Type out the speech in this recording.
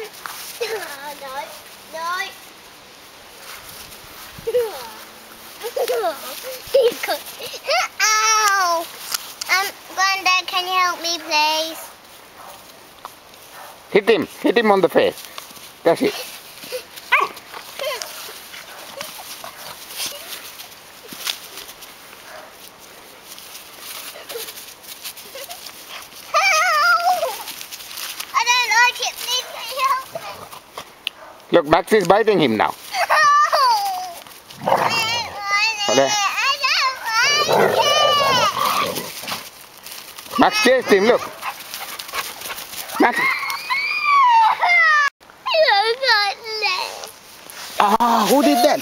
no, no. Ow! Um, Glenda, can you help me, please? Hit him. Hit him on the face. That's it. Look, Max is biting him now. Help! I don't want Hello. it. I don't like it. Max chased him, look. Max. I don't like it. Ah, who did that?